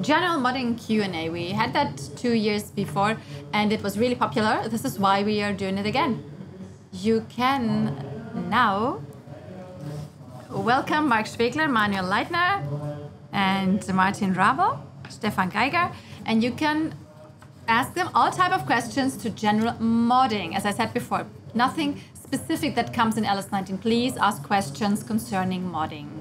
general modding Q&A. We had that two years before and it was really popular. This is why we are doing it again. You can now welcome Marc Schwegler, Manuel Leithner, and Martin Rabl, Stefan Geiger, and you can ask them all type of questions to general modding. As I said before, nothing specific that comes in LS19. Please ask questions concerning modding.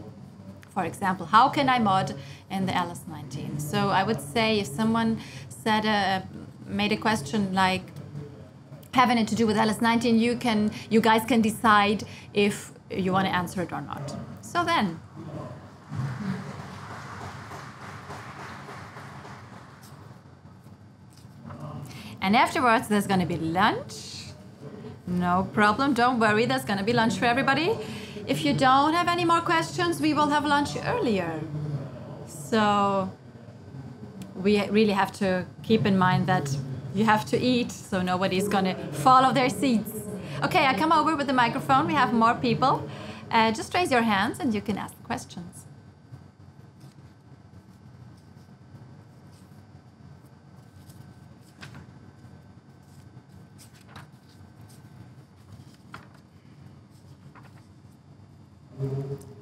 For example, how can I mod in the LS19? So I would say if someone said a, made a question like having it to do with LS19, you can you guys can decide if you want to answer it or not. So then, and afterwards there's going to be lunch. No problem, don't worry, there's going to be lunch for everybody. If you don't have any more questions, we will have lunch earlier. So we really have to keep in mind that you have to eat, so nobody's going to fall off their seats. Okay, I come over with the microphone. We have more people. Uh, just raise your hands and you can ask questions.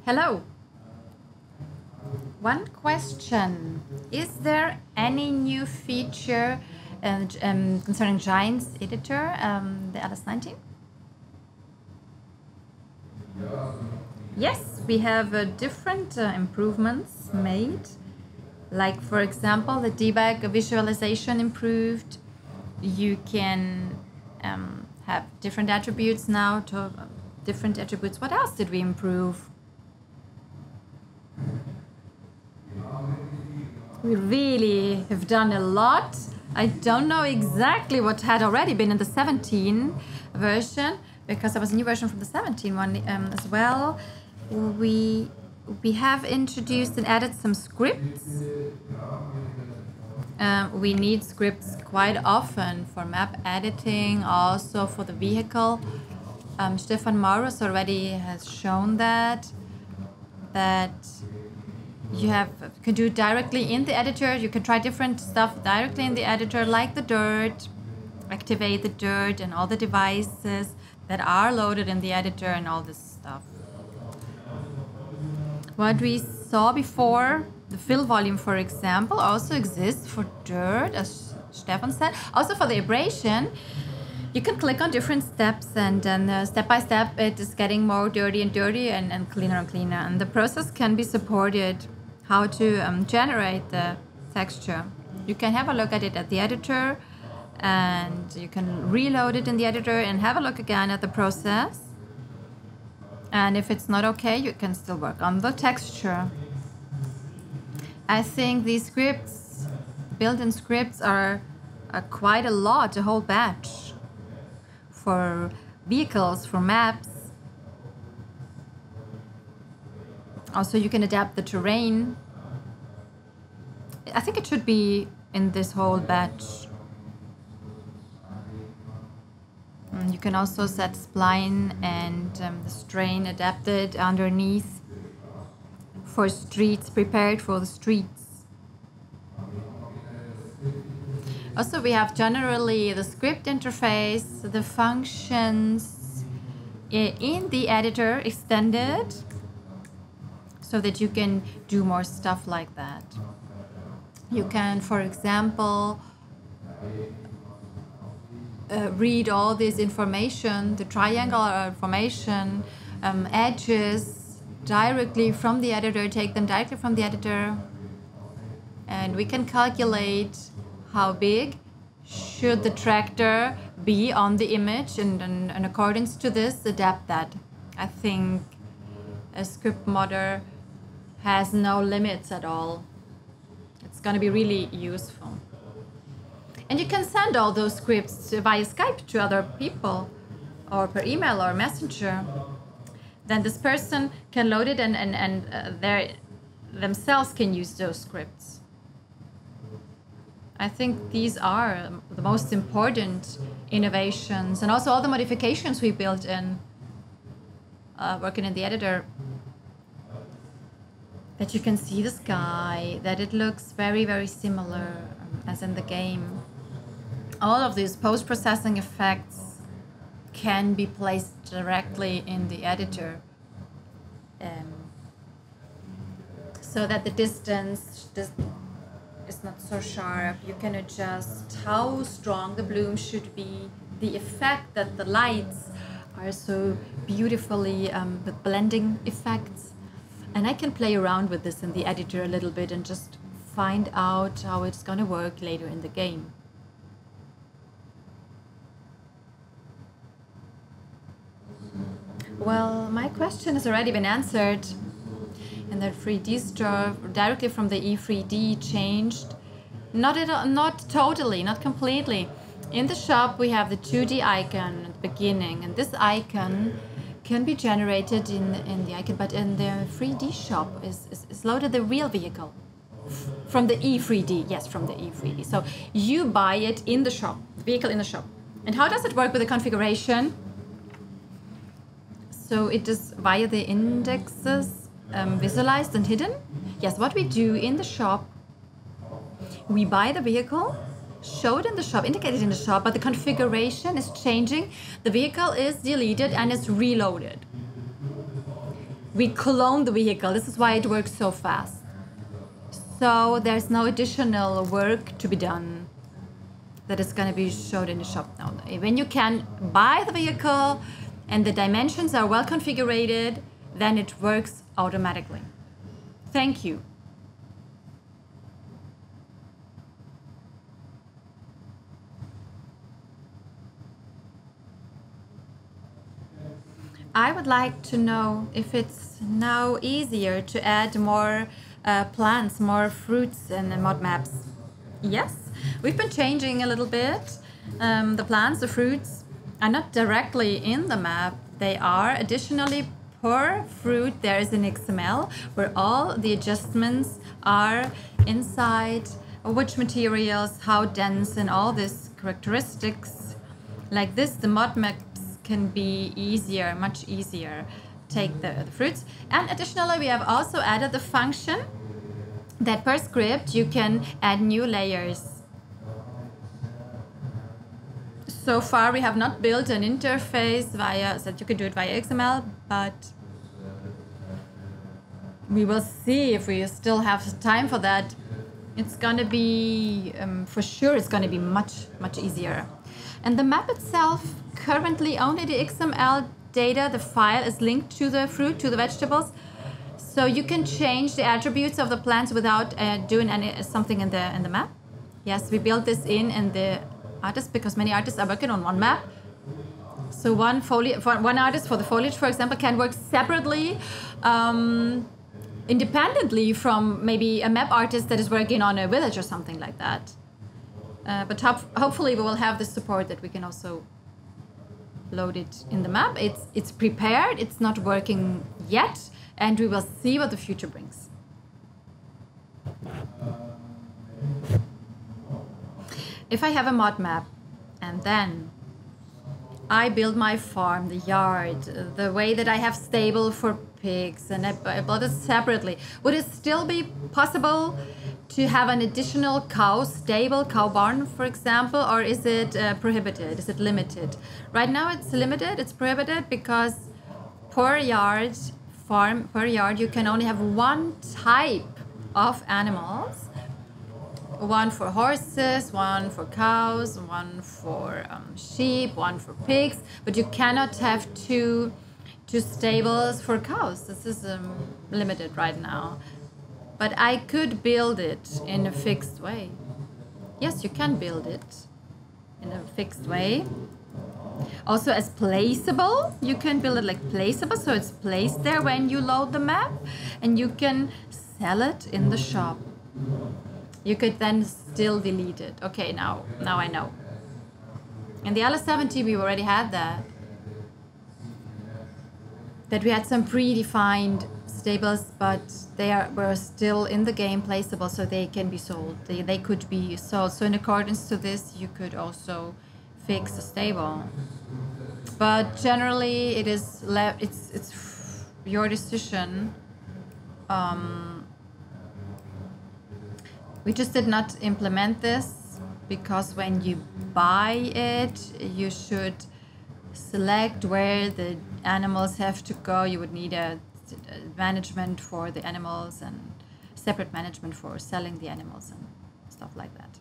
Hello. One question. Is there any new feature uh, um, concerning Giants editor, um, the LS19? Yes, we have uh, different uh, improvements made. Like, for example, the debug visualization improved. You can um, have different attributes now to different attributes. What else did we improve? We really have done a lot. I don't know exactly what had already been in the 17 version because there was a new version from the 17 one um, as well. We we have introduced and added some scripts. Um, we need scripts quite often for map editing, also for the vehicle. Um, Stefan Maurus already has shown that that you have can do directly in the editor. You can try different stuff directly in the editor, like the dirt, activate the dirt and all the devices that are loaded in the editor and all this stuff. What we saw before, the fill volume, for example, also exists for dirt, as Stefan said. Also for the abrasion, you can click on different steps and then uh, step by step it is getting more dirty and dirty and, and cleaner and cleaner. And the process can be supported how to um, generate the texture. You can have a look at it at the editor and you can reload it in the editor and have a look again at the process. And if it's not okay, you can still work on the texture. I think these scripts, built-in scripts, are, are quite a lot, a whole batch for vehicles, for maps. Also, you can adapt the terrain. I think it should be in this whole batch. Mm, you can also set spline and um, the strain adapted underneath for streets, prepared for the streets. Also, we have generally the script interface, the functions in the editor extended so that you can do more stuff like that. You can, for example, uh, read all this information, the triangular information, um, edges directly from the editor, take them directly from the editor, and we can calculate how big should the tractor be on the image, and, and in accordance to this, adapt that. I think a script modder has no limits at all. It's going to be really useful. And you can send all those scripts via Skype to other people or per email or messenger. Then this person can load it and, and, and uh, themselves can use those scripts. I think these are the most important innovations and also all the modifications we built in uh, working in the editor. that you can see the sky, that it looks very, very similar um, as in the game. All of these post processing effects can be placed directly in the editor. Um, so that the distance is not so sharp. You can adjust how strong the bloom should be, the effect that the lights are so beautifully um, with blending effects. And I can play around with this in the editor a little bit and just find out how it's going to work later in the game. Well, my question has already been answered and that 3D store directly from the i3D changed. Not at all, not totally, not completely. In the shop, we have the 2D icon at the beginning, and this icon can be generated in, in the icon, but in the 3D shop is, is, is loaded the real vehicle from the i3D. Yes, from the i3D. So you buy it in the shop, the vehicle in the shop. And how does it work with the configuration? So it is via the indexes um, visualized and hidden. Yes, what we do in the shop, we buy the vehicle, show it in the shop, indicate it in the shop, but the configuration is changing. The vehicle is deleted and it's reloaded. We clone the vehicle. This is why it works so fast. So there's no additional work to be done that is going to be showed in the shop now. When you can buy the vehicle and the dimensions are well configured, then it works automatically. Thank you. I would like to know if it's now easier to add more uh, plants, more fruits in the mod maps. Yes, we've been changing a little bit. Um, the plants, the fruits are not directly in the map. They are additionally per fruit there is an XML where all the adjustments are inside which materials, how dense and all these characteristics. Like this, the mod map can be easier, much easier. Take the, the fruits. And additionally, we have also added the function that per script you can add new layers. So far, we have not built an interface via that you can do it via XML, but we will see if we still have time for that. It's gonna be um, for sure. It's gonna be much much easier. And the map itself currently only the XML data, the file is linked to the fruit, to the vegetables. So you can change the attributes of the plants without uh, doing any something in the in the map. Yes, we built this in in the artist because many artists are working on one map. So one foliage, one artist for the foliage, for example, can work separately, um, independently from maybe a map artist that is working on a village or something like that. Uh, but hopefully we will have the support that we can also load it in the map. It's, it's prepared, it's not working yet, and we will see what the future brings. If I have a mod map and then I build my farm, the yard, the way that I have stable for pigs and I build it separately, would it still be possible to have an additional cow stable, cow barn, for example, or is it uh, prohibited? Is it limited? Right now, it's limited. It's prohibited because per yard farm per yard you can only have one type of animals. One for horses, one for cows, one for um, sheep, one for pigs, but you cannot have two two stables for cows. This is um, limited right now. But I could build it in a fixed way. Yes, you can build it in a fixed way. Also as placeable, you can build it like placeable, so it's placed there when you load the map, and you can sell it in the shop. You could then still delete it. Okay, now, now I know. In the LS17, we already had that. That we had some predefined stables, but they are, were still in the game placeable, so they can be sold. They, they could be sold. So in accordance to this, you could also fix a stable. But generally, it is left. It's it's your decision um, We just did not implement this because when you buy it, you should select where the animals have to go. You would need a, a management for the animals and separate management for selling the animals and stuff like that.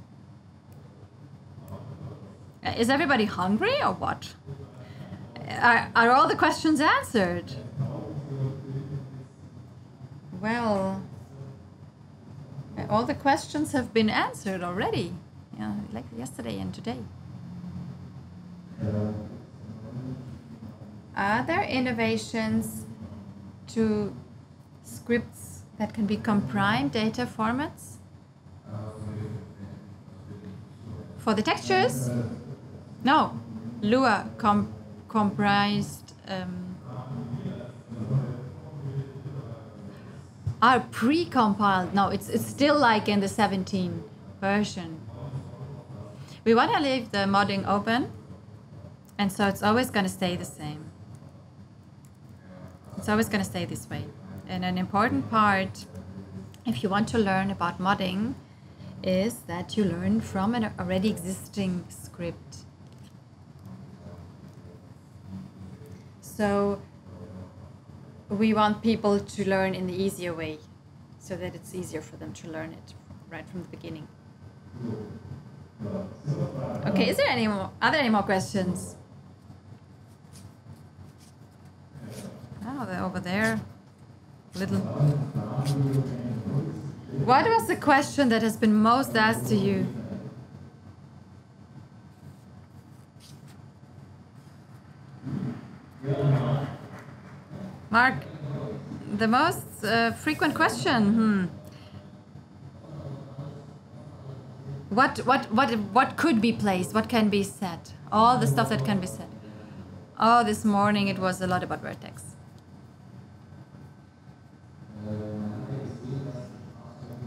Uh, everybody hungry or what? Are, are all the questions answered? Well, uh, all the questions have been answered already. Yeah, like yesterday and today. Are there innovations to scripts that can become prime data formats? For the textures? No. Lua com- comprised um, are pre-compiled. No, it's it's still like in the 17 version. We want to leave the modding open, and so it's always going to stay the same. It's always going to stay this way. And an important part, if you want to learn about modding, is that you learn from an already existing script. So we want people to learn in the easier way so that it's easier for them to learn it right from the beginning. Okay, is there any more are there any more questions? Oh, they're over there. Little. What was the question that has been most asked to you? Marc, the most uh, frequent question. Hmm. What, what, what, what could be placed? What can be said? All the stuff that can be said. Oh, this morning it was a lot about vertex.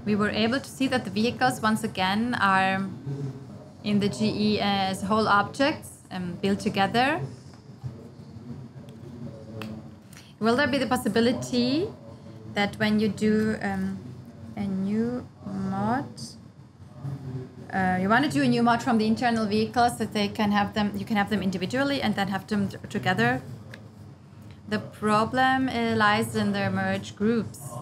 We were able to see that the vehicles once again are in the GE as whole objects and built together. Will there be the possibility that when you do um, a new mod, uh, you want to do a new mod from the internal vehicles that they can have them, you can have them individually and then have them together? The problem uh, lies in their merge groups.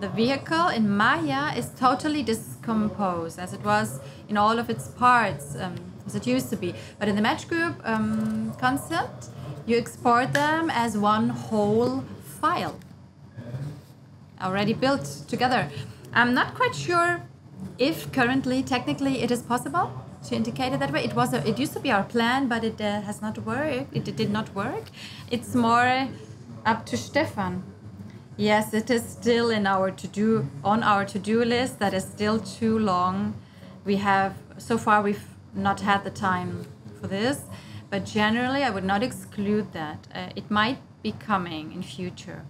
The vehicle in Maya is totally discomposed as it was in all of its parts, um, as it used to be. But in the merge group um, concept, you export them as one whole file already built together. I'm not quite sure if currently, technically, it is possible to indicate it that way. It was, a, it used to be our plan, but it uh, has not worked. It, it did not work. It's more up to Stefan. Yes, it is still in our to do on our to do list. That is still too long. We have so far we've not had the time for this, but generally I would not exclude that. Uh, it might be coming in future.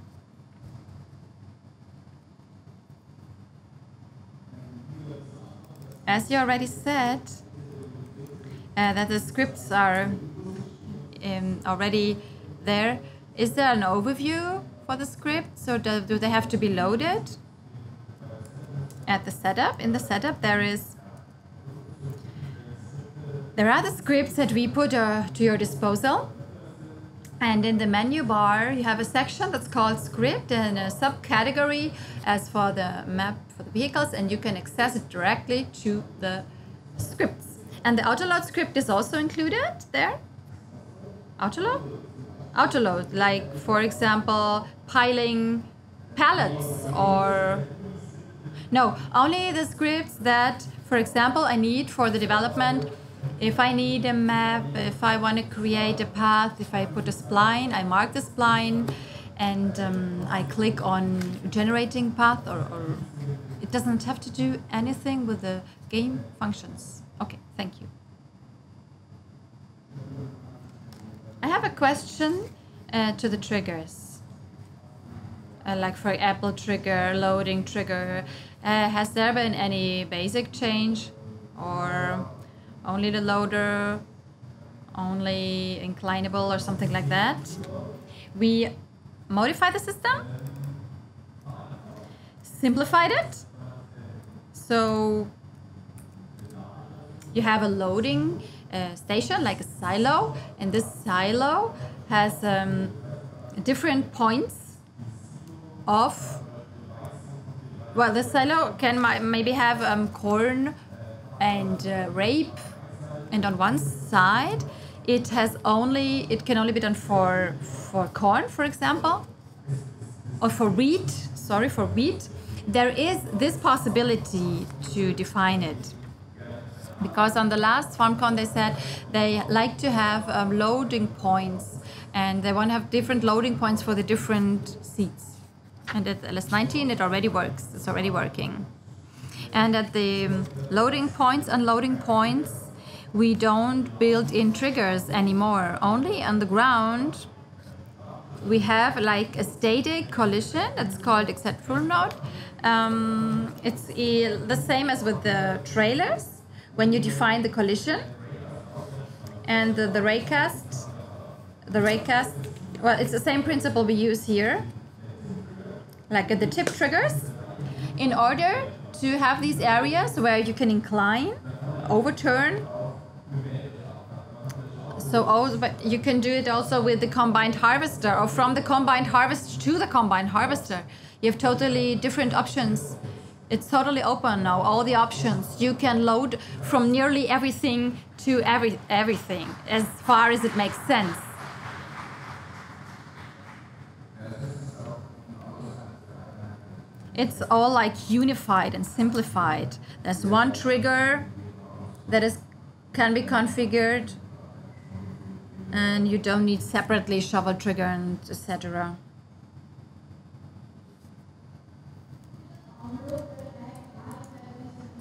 As you already said, uh, that the scripts are um, already there. Is there an overview for the script? So do, do they have to be loaded? At the setup, in the setup, there is there are the scripts that we put uh, to your disposal. And in the menu bar, you have a section that's called script and a subcategory as for the map for the vehicles, and you can access it directly to the scripts. And the autoload script is also included there. Autoload? Autoload, like for example, piling pallets or no, only the scripts that, for example, I need for the development. If I need a map, if I want to create a path, if I put a spline, I mark the spline and um, I click on generating path or, or it doesn't have to do anything with the game functions. Okay, thank you. Have a question uh, to the triggers. Uh, like for Apple trigger, loading trigger. Uh, has there been any basic change or only the loader, only inclinable or something like that? We modified the system, simplified it. So you have a loading uh, station like a silo, and this silo has um, different points of. Well, the silo can maybe have um, corn and uh, rape, and on one side it has only it can only be done for for corn, for example, or for wheat. Sorry, for wheat. There is this possibility to define it because on the last FarmCon they said they like to have um, loading points and they want to have different loading points for the different seats. And at LS19 it already works. It's already working. And at the um, loading points, unloading points, we don't build in triggers anymore. Only on the ground we have like a static collision that's called exit full node. Um, it's the same as with the trailers when you define the collision and the, the raycast the raycast well it's the same principle we use here. Like at the tip triggers in order to have these areas where you can incline overturn. So you can do it also with the combined harvester or from the combined harvester to the combined harvester. You have totally different options it's totally open now. All the options. You can load from nearly everything to every everything as far as it makes sense. It's all like unified and simplified. There's one trigger that is can be configured and you don't need separately shovel trigger and etc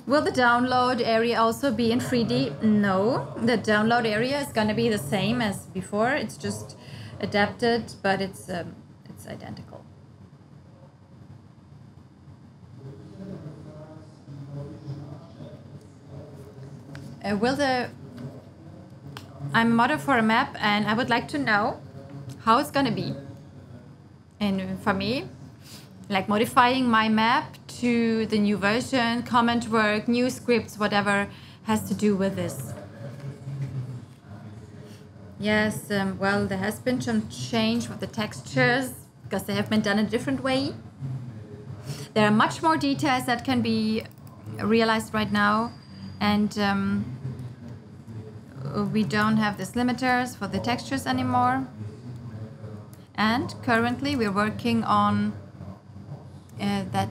Will the download area also be in 3D? No, the download area is going to be the same as before. It's just adapted, but it's um, it's identical. Uh, will the I'm a model for a map, and I would like to know how it's going to be. And for me, like modifying my map to the new version, comment work, new scripts, whatever has to do with this. Yes, um, well, there has been some change with the textures because they have been done in a different way. There are much more details that can be realized right now, and um, we don't have these limiters for the textures anymore. And currently, we're working on uh, that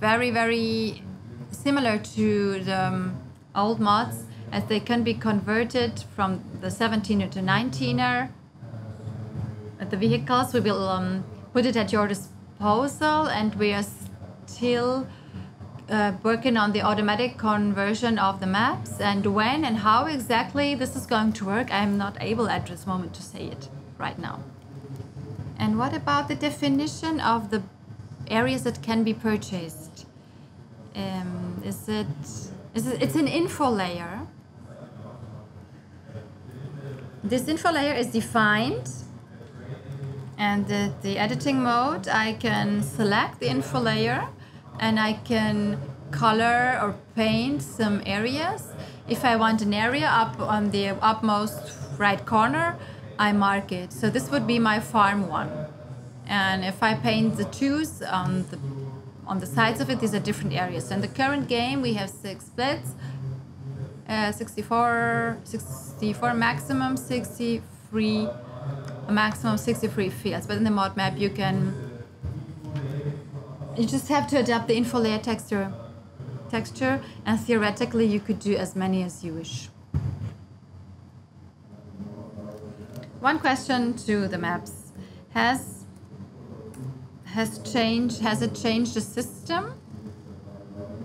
very very similar to the um, old mods as they can be converted from the 17er to 19er at the vehicles we will um, put it at your disposal and we are still uh, working on the automatic conversion of the maps and when and how exactly this is going to work i'm not able at this moment to say it right now and what about the definition of the areas that can be purchased. Um, is it? Is it? It's an info layer. This info layer is defined, and the, the editing mode I can select the info layer, and I can color or paint some areas. If I want an area up on the upmost right corner, I mark it. So this would be my farm one. And if I paint the twos on the on the sides of it, these are different areas. So in the current game, we have six splits, uh, 64, 64 maximum, 63, a maximum 63 fields. But in the mod map, you can, you just have to adapt the info layer texture, texture, and theoretically, you could do as many as you wish. One question to the maps. Has has changed has it changed the system?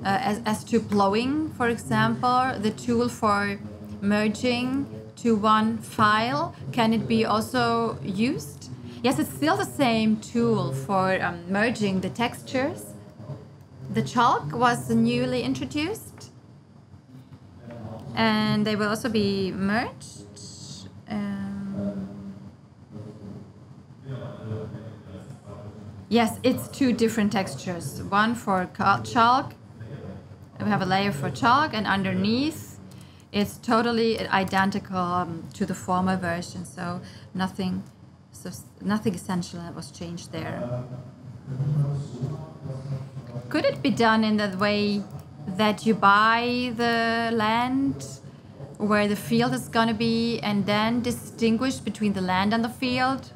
Uh, as, as to blowing for example the tool for merging to one file can it be also used? Yes it's still the same tool for um, merging the textures. The chalk was newly introduced and they will also be merged Yes, it's two different textures. One for chalk. We have a layer for chalk, and underneath It's totally identical um, to the former version, so nothing, so nothing essential was changed there. Could it be done in that way that you buy the land where the field is going to be and then distinguish between the land and the field?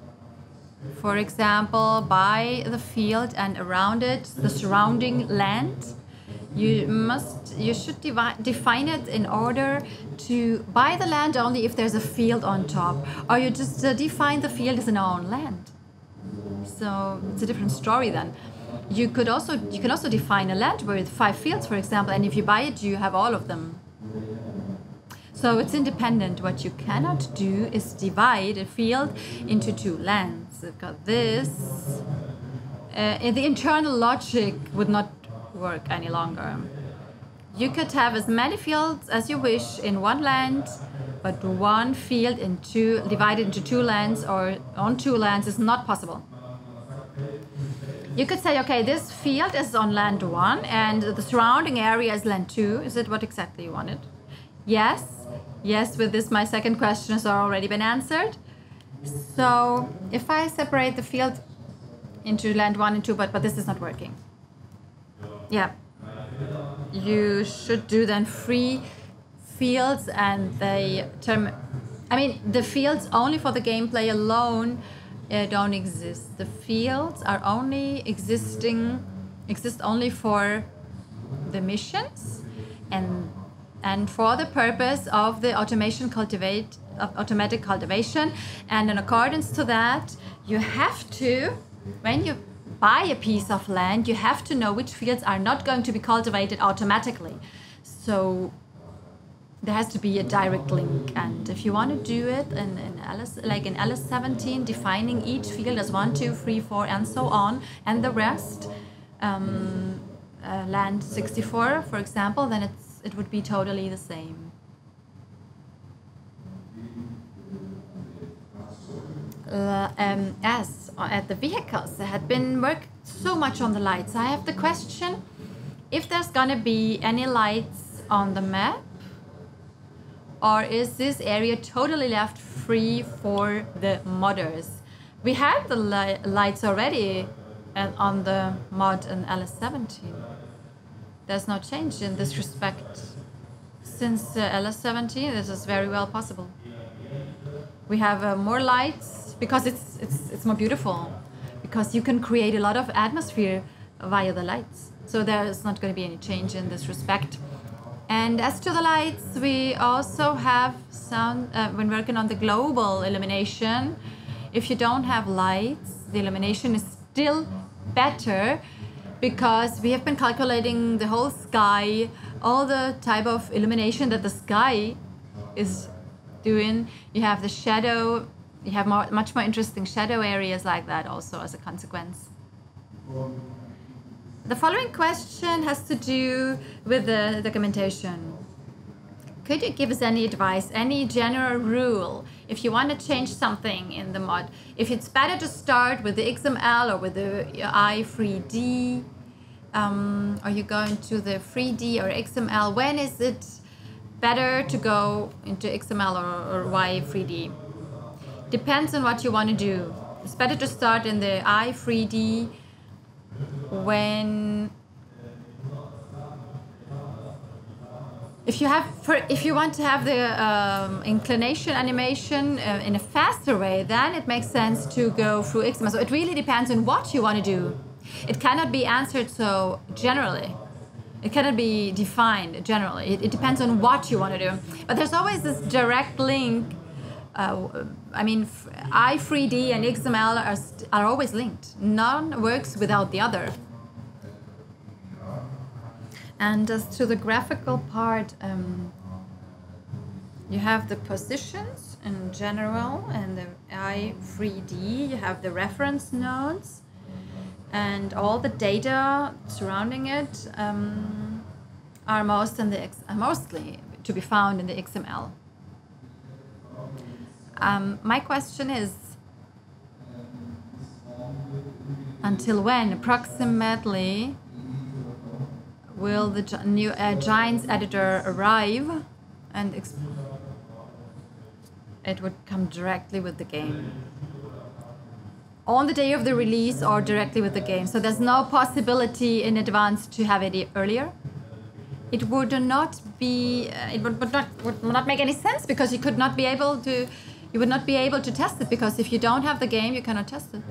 For example, buy the field and around it the surrounding land. You must, you should devi- define it in order to buy the land only if there's a field on top, or you just uh, define the field as an own land. So it's a different story then. You could also you can also define a land with five fields, for example, and if you buy it, you have all of them. So it's independent. What you cannot do is divide a field into two lands. You've got this. Uh, the internal logic would not work any longer. You could have as many fields as you wish in one land, but one field in two, divided into two lands or on two lands is not possible. You could say, okay, this field is on land one and the surrounding area is land two. Is it what exactly you wanted? Yes, Yes, with this, my second question has already been answered. So if I separate the field into land one and two, but, but this is not working. Yeah. You should do then free fields and they term, I mean, the fields only for the gameplay alone uh, don't exist. The fields are only existing, exist only for the missions and and for the purpose of the automation cultivate of automatic cultivation and in accordance to that you have to when you buy a piece of land you have to know which fields are not going to be cultivated automatically. So there has to be a direct link. And if you want to do it in, in ls like in ls17 defining each field as one two three four and so on and the rest um, uh, land 64 for example then it's it would be totally the same. Uh, um, as at the vehicles, there had been worked so much on the lights. I have the question if there's gonna be any lights on the map, or is this area totally left free for the modders? We have the li lights already uh, on the mod in LS17 there's no change in this respect. Since uh, LS17, this is very well possible. We have uh, more lights because it's, it's, it's more beautiful, because you can create a lot of atmosphere via the lights. So there's not going to be any change in this respect. And as to the lights, we also have sound uh, when working on the global illumination. If you don't have lights, the illumination is still better because we have been calculating the whole sky, all the type of illumination that the sky is doing. You have the shadow, you have more, much more interesting shadow areas like that also as a consequence. The following question has to do with the documentation. Could you give us any advice, any general rule if you want to change something in the mod? If it's better to start with the XML or with the i3D, um, are you going to the 3D or XML? When is it better to go into XML or, or i3D? Depends on what you want to do. It's better to start in the i3D when if you have if you want to have the um, inclination animation uh, in a faster way then it makes sense to go through XML so it really depends on what you want to do. It cannot be answered so generally. It cannot be defined generally. It, it depends on what you want to do. But there's always this direct link uh, I mean, i3D and XML are, are always linked. None works without the other. And as to the graphical part, um, you have the positions in general and the i3D, you have the reference nodes and all the data surrounding it um, are most in the mostly to be found in the XML. Um, my question is, until when approximately will the new uh, Giants editor arrive and it would come directly with the game on the day of the release or directly with the game. So there's no possibility in advance to have it earlier. It would not be, uh, it would, would, not, would not make any sense because you could not be able to, you would not be able to test it because if you don't have the game, you cannot test it.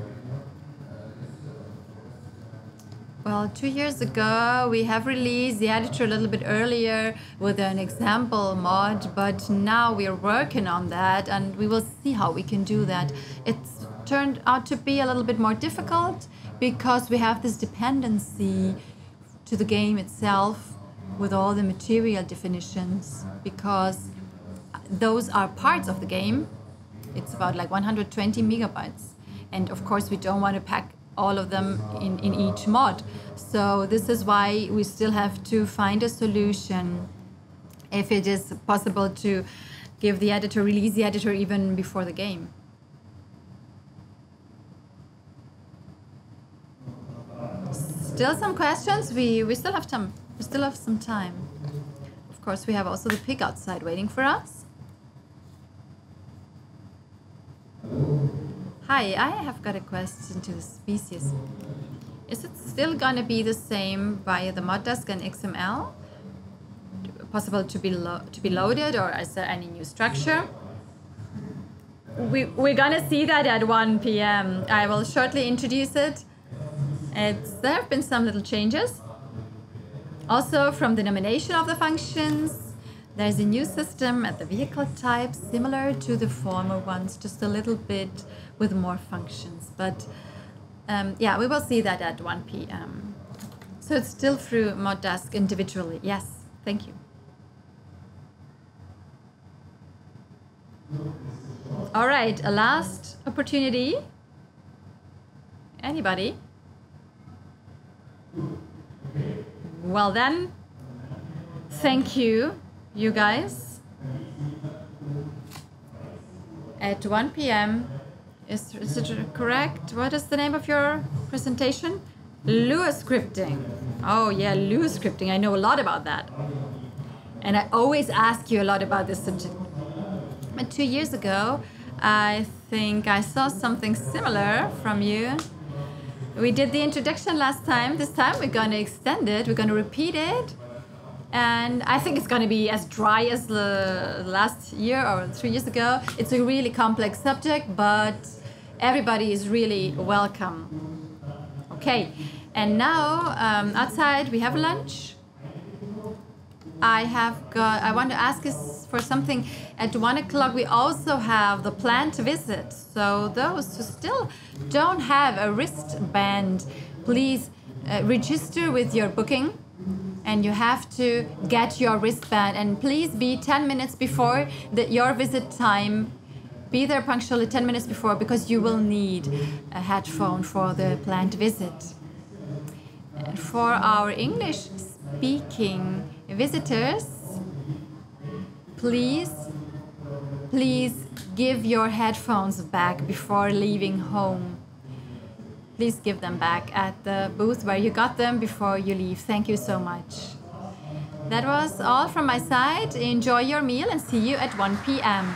Well, two years ago, we have released the editor a little bit earlier with an example mod, but now we are working on that and we will see how we can do that. It's turned out to be a little bit more difficult because we have this dependency to the game itself with all the material definitions because those are parts of the game. It's about like 120 megabytes. And of course, we don't want to pack all of them in, in each mod. So this is why we still have to find a solution if it is possible to give the editor, release the editor even before the game. Still some questions? We, we still have some we still have some time. Of course, we have also the pig outside waiting for us. Hi, I have got a question to the species. Is it still going to be the same via the modDesc and XML? Possible to be to be loaded, or is there any new structure? We, we're going to see that at 1 p.m. I will shortly introduce it. It's, there have been some little changes. Also, from the nomination of the functions, there's a new system at the vehicle type, similar to the former ones, just a little bit with more functions. But um, yeah, we will see that at 1 p.m. So it's still through modDesc individually. Yes, thank you. All right, a last opportunity. Anybody? Well then, thank you, you guys. At 1 p.m. Is, is it correct? What is the name of your presentation? Lua scripting. Oh yeah, Lua scripting. I know a lot about that. And I always ask you a lot about this subject. But two years ago, I think I saw something similar from you we did the introduction last time. This time we're going to extend it. We're going to repeat it. And I think it's going to be as dry as the last year or three years ago. It's a really complex subject, but everybody is really welcome. Okay, and now um, outside we have lunch. I have got, I want to ask us for something at one o'clock. We also have the plant visit. So those who still don't have a wristband, please uh, register with your booking and you have to get your wristband. And please be 10 minutes before the, your visit time. Be there punctually 10 minutes before because you will need a headphone for the planned visit. And for our english speaking visitors, please, please give your headphones back before leaving home. Please give them back at the booth where you got them before you leave. Thank you so much. That was all from my side. Enjoy your meal and see you at 1 p.m.